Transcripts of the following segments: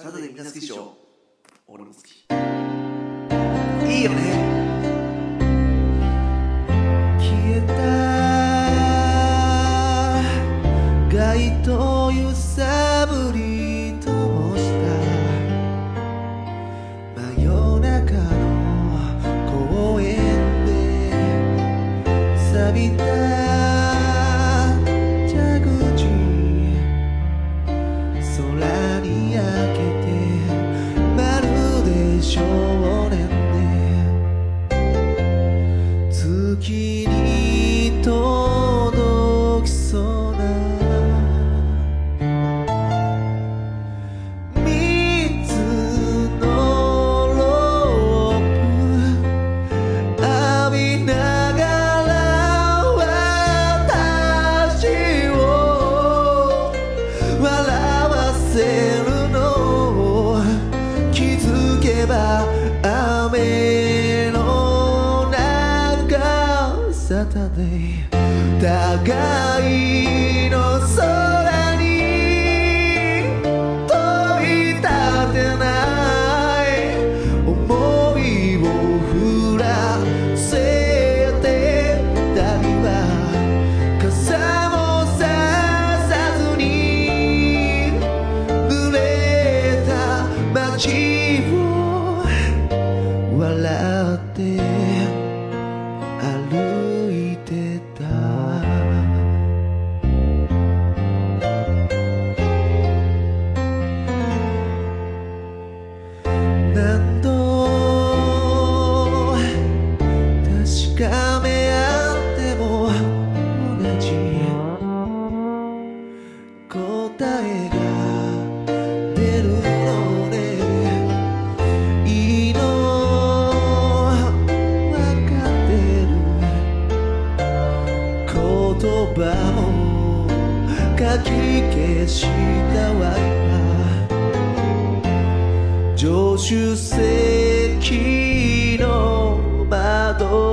サタデーみんな好きでしょ？俺も好き。いいよね。消えた。街灯揺さぶりともした。真夜中の公園で。錆びた。蛇口。空に焼けてまるで少年で月に届きそうな三つのロープ浴びながら私を笑わせる互いの空に飛び立てない思いを降らせてたりは傘もささずに濡れた街答えが出るのね。いいの分かってる。言葉も書き消したわ。助手席の窓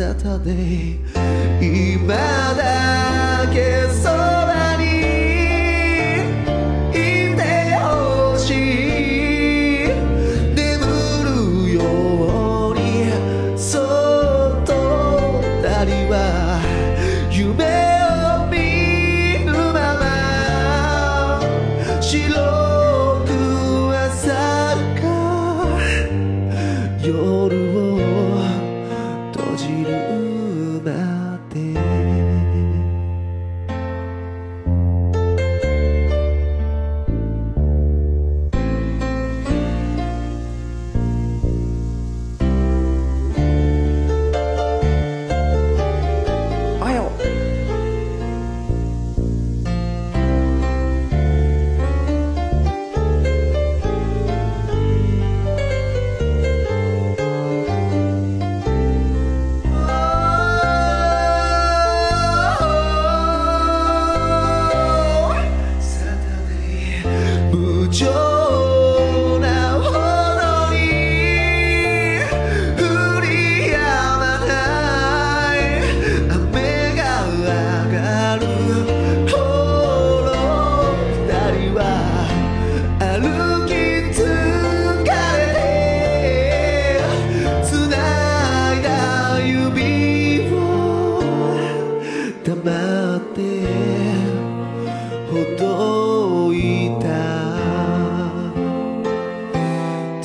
サタデー今だけそば閉じるまで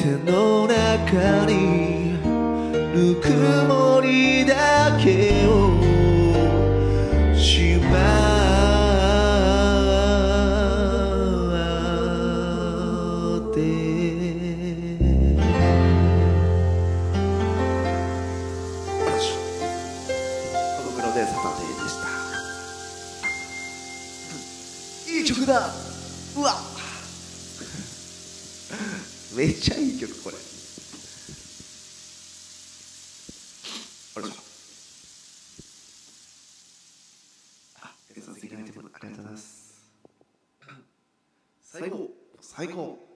手の中にぬくもりだけをしまって。孤独のでサタデーでした。いい曲だ。うわめっちゃいい曲これ。ありがとうございます。最高。最高。